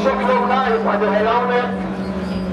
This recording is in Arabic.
شکل و کاری خود هلاونه